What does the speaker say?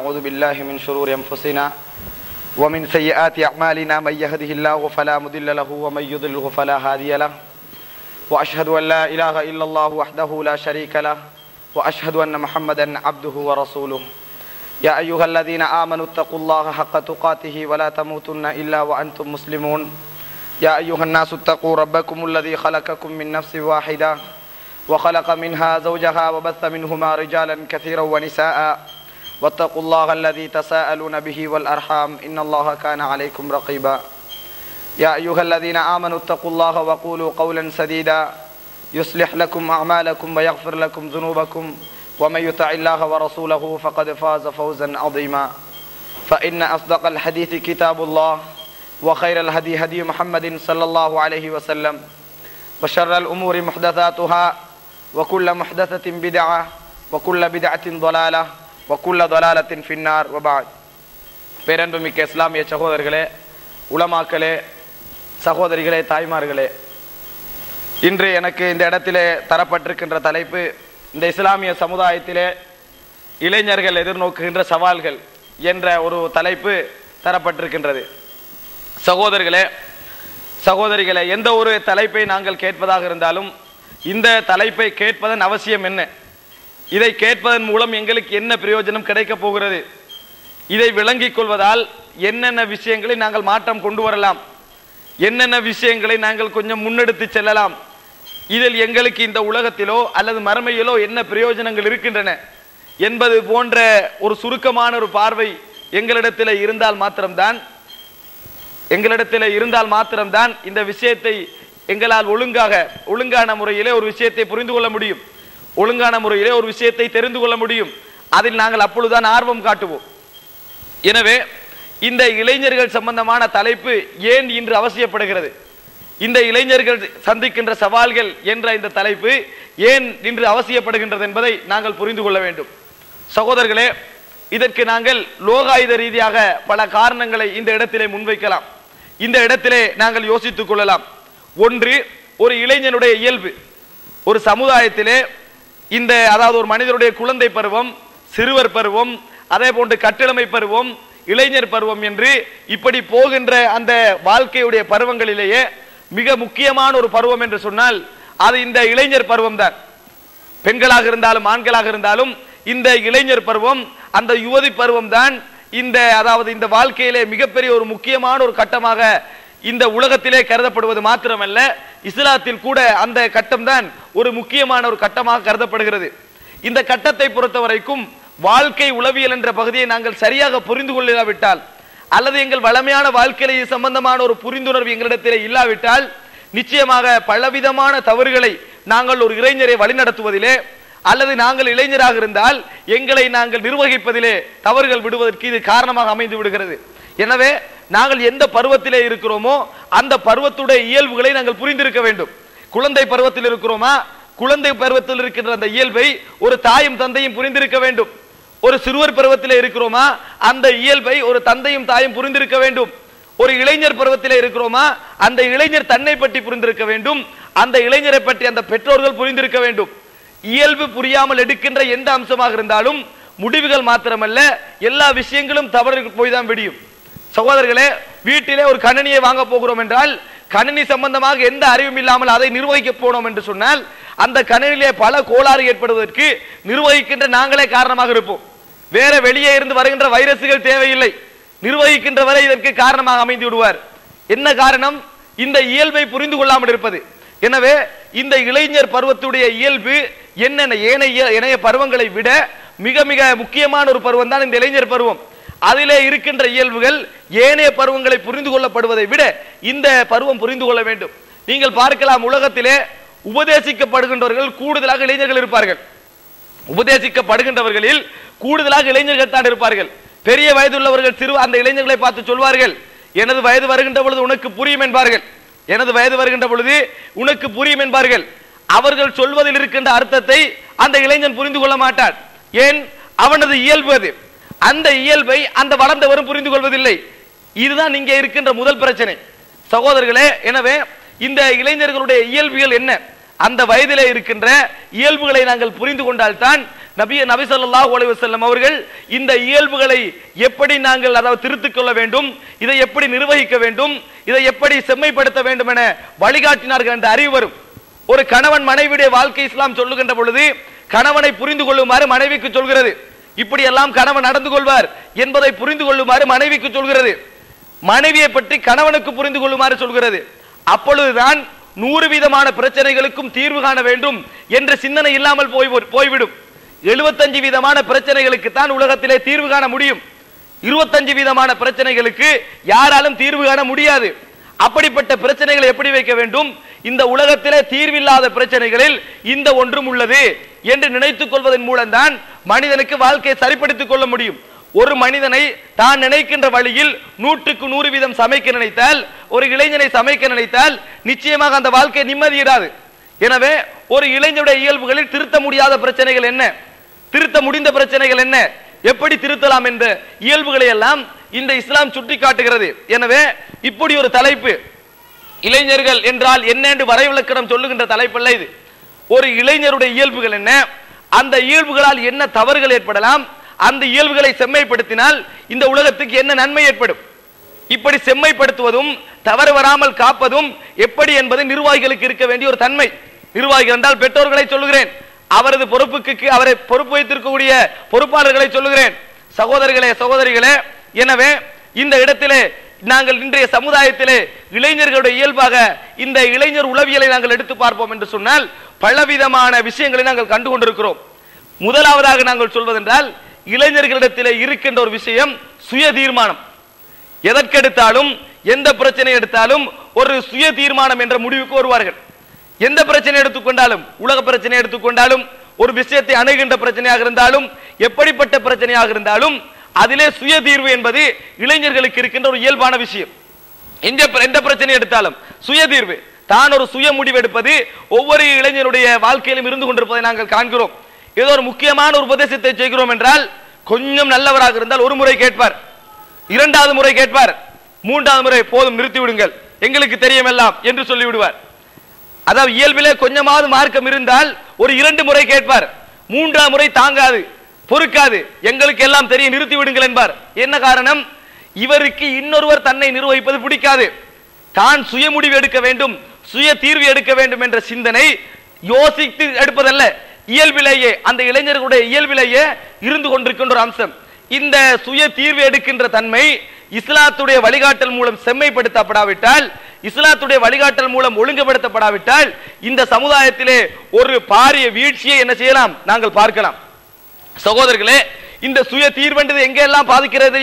أعوذ بالله من شرور أنفسنا ومن سيئات أعمالنا من يهده الله فلا مضل له ومن يضلله فلا هادي له. وأشهد أن لا إله إلا الله وحده لا شريك له. وأشهد أن محمدا عبده ورسوله. يا أيها الذين آمنوا اتقوا الله حق تقاته ولا تموتن إلا وأنتم مسلمون. يا أيها الناس اتقوا ربكم الذي خلقكم من نفس واحدة. وخلق منها زوجها وبث منهما رجالا كثيرا ونساء. واتقوا الله الذي تساءلون به والأرحام إن الله كان عليكم رقيبا. يا أيها الذين آمنوا اتقوا الله وقولوا قولا سديدا. يصلح لكم أعمالكم ويغفر لكم ذنوبكم. ومن يطع الله ورسوله فقد فاز فوزا عظيما. فإن أصدق الحديث كتاب الله وخير الهدي هدي محمد صلى الله عليه وسلم. وشر الأمور محدثاتها وكل محدثة بدعة وكل بدعة ضلالة. வக்குல்ல தொலாலத்தின் பின்னார் ஒபாத் பேரன்புமிக்க இஸ்லாமிய சகோதரர்களே உளமாக்களே சகோதரிகளே தாய்மார்களே இன்று எனக்கு இந்த இடத்திலே தரப்பட்டிருக்கின்ற தலைப்பு இந்த இஸ்லாமிய சமுதாயத்திலே இளைஞர்கள் எதிர்நோக்குகின்ற சவால்கள் என்ற ஒரு தலைப்பு தரப்பட்டிருக்கின்றது. சகோதரர்களே சகோதரிகளே எந்த ஒரு தலைப்பை நாங்கள் கேட்பதாக இருந்தாலும் இந்த தலைப்பை கேட்பதன் அவசியம் என்ன? இதை கேட்பதன் மூலம் எங்களுக்கு என்ன பிரயோஜனம் கிடைக்கப் போகிறது? இதை விளங்கிக் கொள்வதால் என்னென்ன விஷயங்களை நாங்கள் மாற்றம் கொண்டு வரலாம்? என்னென்ன விஷயங்களை நாங்கள் கொஞ்சம் முன்னெடுத்து செல்லலாம்? இதில் எங்களுக்கு இந்த உலகத்திலோ அல்லது மறுமையிலோ என்ன பிரயோஜனங்கள் இருக்கின்றன என்பது போன்ற ஒரு சுருக்கமான ஒரு பார்வை எங்களிடத்தில் இருந்தால் மாத்திரம்தான். எங்களிடத்தில் இருந்தால் மாத்திரம்தான் இந்த விஷயத்தை எங்களால் ஒழுங்காக ஒழுங்கான முறையிலே ஒரு விஷயத்தை புரிந்து கொள்ள முடியும். ஒழுங்கான முறையிலே ஒரு விஷயத்தை தெரிந்து கொள்ள முடியும். அதில் நாங்கள் அப்பொழுதுதான் ஆர்வம் காட்டுவோம். எனவே இந்த இளைஞர்கள் சம்பந்தமான தலைப்பு ஏன் இன்று அவசியப்படுகிறது? இந்த இளைஞர்கள் சந்திக்கின்ற சவால்கள் என்ற இந்த தலைப்பு ஏன் இன்று அவசியப்படுகின்றது என்பதை நாங்கள் புரிந்து கொள்ள வேண்டும். சகோதரர்களே இதற்கு நாங்கள் லோகாயுத ரீதியாக பல காரணங்களை இந்த இடத்திலே முன்வைக்கலாம். இந்த இடத்திலே நாங்கள் யோசித்துக் கொள்ளலாம். ஒன்று ஒரு இளைஞனுடைய இயல்பு. ஒரு சமுதாயத்திலே இந்த அதாவது ஒரு மனிதனுடைய குழந்தை பருவம் சிறுவர் பருவம் அதே போன்று கட்டிடமை பருவம் இளைஞர் பருவம் என்று இப்படி போகின்ற அந்த வாழ்க்கையுடைய பருவங்களிலேயே மிக முக்கியமான ஒரு பருவம் என்று சொன்னால் அது இந்த இளைஞர் பருவம் தான். பெண்களாக இருந்தாலும் ஆண்களாக இருந்தாலும் இந்த இளைஞர் பருவம் அந்த யுவதி பருவம் தான் இந்த அதாவது இந்த வாழ்க்கையிலே மிகப்பெரிய ஒரு முக்கியமான ஒரு கட்டமாக இந்த உலகத்திலே கருதப்படுவது மாத்திரமல்ல இஸ்லாத்தில் கூட அந்த கட்டம் தான். ஒரு முக்கியமான ஒரு கட்டமாக கருதப்படுகிறது. இந்த கட்டத்தை பொறுத்த வரைக்கும் வாழ்க்கை உளவியல் என்ற பகுதியை நாங்கள் சரியாக புரிந்து கொள்ளாவிட்டால் அல்லது எங்கள் வளமையான வாழ்க்கையில இது சம்பந்தமான ஒரு புரிந்துணர்வு எங்களிடத்திலே இல்லாவிட்டால் நிச்சயமாக பலவிதமான தவறுகளை நாங்கள் ஒரு இளைஞரை வழிநடத்துவதிலே அல்லது நாங்கள் இளைஞராக இருந்தால் எங்களை நாங்கள் நிர்வகிப்பதிலே தவறுகள் விடுவதற்கு இது காரணமாக அமைந்து விடுகிறது. எனவே நாங்கள் எந்த பருவத்திலே இருக்கிறோமோ அந்த பருவத்துடைய இயல்புகளை நாங்கள் புரிந்திருக்க வேண்டும். குழந்தை பருவத்தில் இருக்கிறோமா? குழந்தை பருவத்தில் இருக்கின்ற அந்த இயல்பை ஒரு தாயும் தந்தையும் புரிந்திருக்க வேண்டும். ஒரு சிறுவர் பருவத்தில் இருக்கிறோமா? அந்த இயல்பை ஒரு தந்தையும் தாயும் புரிந்திருக்க வேண்டும். ஒரு இளைஞர் பருவத்தில் இருக்கிறோமா? அந்த இளைஞர் தன்னை பற்றி புரிந்திருக்க வேண்டும். அந்த இளைஞரை பற்றி அந்த பெற்றோர்கள் புரிந்திருக்க வேண்டும். இயல்பு புரியாமல் எடுக்கின்ற எந்த அம்சமாக இருந்தாலும் முடிவுகள் மாத்திரமல்ல எல்லா விஷயங்களும் தவறு போய் தான் விடியும். சகோதரர்களே வீட்டிலே ஒரு கணினியை வாங்க போகிறோம் என்றால் கணினி சம்பந்தமாக எந்த அறிவும் இல்லாமல் அதை நிர்வகிக்க போனோம் என்று சொன்னால் அந்த கணினியிலே பல கோளாறு ஏற்படுவதற்கு நிர்வகிக்கின்ற நாங்களே காரணமாக இருப்போம். வேற வெளியே இருந்து வருகின்ற வைரஸுகள் தேவையில்லை. நிர்வகிக்கின்றவரை இதற்கு காரணமாக அமைந்து விடுவார். என்ன காரணம்? இந்த இயல்பை புரிந்து கொள்ளாமல் இருப்பது. எனவே இந்த இளைஞர் பருவத்துடைய இயல்பு என்னென்ன ஏனைய இணைய பருவங்களை விட மிக மிக முக்கியமான ஒரு பருவம் தான் இந்த இளைஞர் பருவம். அதிலே இருக்கின்ற இயல்புகள் ஏனைய பருவங்களை புரிந்து கொள்ளப்படுவதை விட இந்த பருவம் புரிந்து கொள்ள வேண்டும். நீங்கள் பார்க்கலாம் உலகத்திலே உபதேசிக்கப்படுகின்றவர்கள் கூடுதலாக இளைஞர்கள் இருப்பார்கள். உபதேசிக்கப்படுகின்றவர்களில் கூடுதலாக இளைஞர்கள் தான் இருப்பார்கள். பெரிய வயதுள்ளவர்கள் சிறு அந்த இளைஞர்களை பார்த்து சொல்வார்கள் எனது வயது வருகின்ற பொழுது உனக்கு புரியும் என்பார்கள். எனது வயது வருகின்ற பொழுது உனக்கு புரியும் என்பார்கள். அவர்கள் சொல்வதில் இருக்கின்ற அர்த்தத்தை அந்த இளைஞன் புரிந்து கொள்ள மாட்டான். ஏன்? அவனது இயல்பு அது. அந்த இயல்பை அந்த வளர்ந்தவரும் புரிந்து கொள்வதில்லை. இதுதான் இங்கே இருக்கின்ற முதல் பிரச்சனை. சகோதரர்களே எனவே இந்த இளைஞர்களுடைய இயல்புகள் என்ன? அந்த வயதிலே இருக்கின்ற இயல்புகளை நாங்கள் புரிந்து கொண்டால்தான் நபிய நபி சொல்லா அலைஹி அவர்கள் இந்த இயல்புகளை எப்படி நாங்கள் அதாவது திருத்திக் கொள்ள வேண்டும் இதை எப்படி நிர்வகிக்க வேண்டும் இதை எப்படி செம்மைப்படுத்த வேண்டும் என வழிகாட்டினார்கள் என்ற அறிவு வரும். ஒரு கணவன் மனைவியுடைய வாழ்க்கை இஸ்லாம் சொல்லுகின்ற பொழுது கணவனை புரிந்து கொள்ளுமாறு மனைவிக்கு சொல்கிறது. இப்படி எல்லாம் கணவன் நடந்து கொள்வார் என்பதை புரிந்து கொள்ளுமாறு மனைவிக்கு சொல்கிறது. மனைவியை பற்றி கணவனுக்கு புரிந்து கொள்ளுமாறு சொல்கிறது. அப்பொழுதுதான் நூறு விதமான பிரச்சனைகளுக்கும் தீர்வு காண வேண்டும் என்ற சிந்தனை இல்லாமல் போய் போய்விடும். எழுபத்தஞ்சு விதமான பிரச்சனைகளுக்கு தான் உலகத்திலே தீர்வு காண முடியும். இருபத்தஞ்சு விதமான பிரச்சனைகளுக்கு யாராலும் தீர்வு காண முடியாது. அப்படிப்பட்ட பிரச்சனைகளை எப்படி வைக்க வேண்டும்? இந்த உலகத்திலே தீர்வில்லாத பிரச்சனைகளில் இந்த ஒன்றும் உள்ளது என்று நினைத்துக் கொள்வதன் மூலம்தான் மனிதனுக்கு வாழ்க்கையை சரிப்படுத்திக் கொள்ள முடியும். ஒரு மனிதனை தான் நினைக்கின்ற வழியில் நூற்றுக்கு நூறு வீதம் சமைக்க நினைத்தால் ஒரு இளைஞனை சமைக்க நினைத்தால் நிச்சயமாக அந்த வாழ்க்கை நிம்மதியிடாது. எனவே ஒரு இளைஞருடைய இயல்புகளில் திருத்த முடியாத பிரச்சனைகள் என்ன? திருத்த முடிந்த பிரச்சனைகள் என்ன? எப்படி திருத்தலாம் என்ற இயல்புகளை எல்லாம் இந்த இஸ்லாம் சுட்டி காட்டுகிறது எனவே இப்படி ஒரு தலைப்பு இளைஞர்கள் என்றால் என்ன என்று வரைவிலக்கணம் சொல்லுகின்ற தலைப்பல்ல இது. ஒரு இளைஞருடைய இயல்புகள் என்ன? அந்த இயல்புகளால் என்ன தவறுகள் ஏற்படலாம்? அந்த இயல்புகளை செம்மைப்படுத்தினால் இந்த உலகத்துக்கு என்ன நன்மை ஏற்படும்? இப்படி செம்மைப்படுத்துவதும் தவறு வராமல் காப்பதும் எப்படி என்பது நிர்வாகிகளுக்கு இருக்க வேண்டிய ஒரு தன்மை. நிர்வாகிகள் என்றால் பெற்றோர்களை சொல்லுகிறேன். அவரது பொறுப்புக்கு அவரை பொறுப்பு வைத்திருக்கக்கூடிய பொறுப்பாளர்களை சொல்லுகிறேன். சகோதரர்களே சகோதரிகளே எனவே இந்த இடத்திலே நாங்கள் இன்றைய சமுதாயத்திலே இளைஞர்களுடைய இயல்பாக இந்த இளைஞர் உளவியலை நாங்கள் எடுத்து பார்ப்போம் என்று சொன்னால் பலவிதமான விஷயங்களை நாங்கள் கண்டு கொண்டிருக்கிறோம் முதலாவதாக நாங்கள் சொல்வதென்றால் இளைஞர்களிடத்திலே இருக்கின்ற ஒரு விஷயம் சுய தீர்மானம் எதற்கெடுத்தாலும் எந்த பிரச்சனை எடுத்தாலும் ஒரு சுய தீர்மானம் என்ற முடிவுக்கு வருவார்கள். எந்த பிரச்சனை எடுத்துக்கொண்டாலும் உலக பிரச்சனை எடுத்துக்கொண்டாலும் ஒரு விஷயத்தை அணுகின்ற பிரச்சனையாக இருந்தாலும் எப்படிப்பட்ட பிரச்சனையாக இருந்தாலும் அதிலே சுய தீர்வு என்பது இளைஞர்களுக்கு இருக்கின்ற ஒரு இயல்பான விஷயம். எந்த எந்த பிரச்சனை எடுத்தாலும் சுய தீர்வு தான் ஒரு சுய முடிவு எடுப்பது ஒவ்வொரு இளைஞருடைய வாழ்க்கையிலும் இருந்து கொண்டிருப்பதை நாங்கள் காண்கிறோம். ஏதோ ஒரு முக்கியமான ஒரு உபதேசத்தை செய்கிறோம் என்றால் கொஞ்சம் நல்லவராக இருந்தால் ஒரு முறை கேட்பார். இரண்டாவது முறை கேட்பார். மூன்றாவது முறை போதும் நிறுத்தி விடுங்கள். எங்களுக்கு தெரியும் எல்லாம் என்று சொல்லி விடுவார். அதாவது இயல்பிலே கொஞ்சமாவது மார்க்கம் இருந்தால் ஒரு இரண்டு முறை கேட்பார். மூன்றாம் முறை தாங்காது. பொறுக்காது. எங்களுக்கு எல்லாம் தெரியும் நிறுத்தி விடுங்கள் என்பார். என்ன காரணம்? இவருக்கு இன்னொருவர் தன்னை நிர்வகிப்பது பிடிக்காது. தான் சுய முடிவு எடுக்க வேண்டும் சுய தீர்வு எடுக்க வேண்டும் என்ற சிந்தனை யோசித்து எடுப்பதல்ல. இயல்பிலேயே அந்த இளைஞர்களுடைய இயல்பிலேயே இருந்து கொண்டிருக்கின்ற ஒரு அம்சம். இந்த சுய தீர்வு எடுக்கின்ற தன்மை இஸ்லாத்துடைய வழிகாட்டல் மூலம் செம்மைப்படுத்தப்படாவிட்டால் இஸ்லாத்துடைய வழிகாட்டல் மூலம் ஒழுங்குபடுத்தப்படாவிட்டால் இந்த சமுதாயத்திலே ஒரு பாரிய வீழ்ச்சியை என்ன செய்யலாம்? நாங்கள் பார்க்கலாம். சகோதரர்களே இந்த சுய தீர்வென்றது எங்கெல்லாம் பாதிக்கிறது?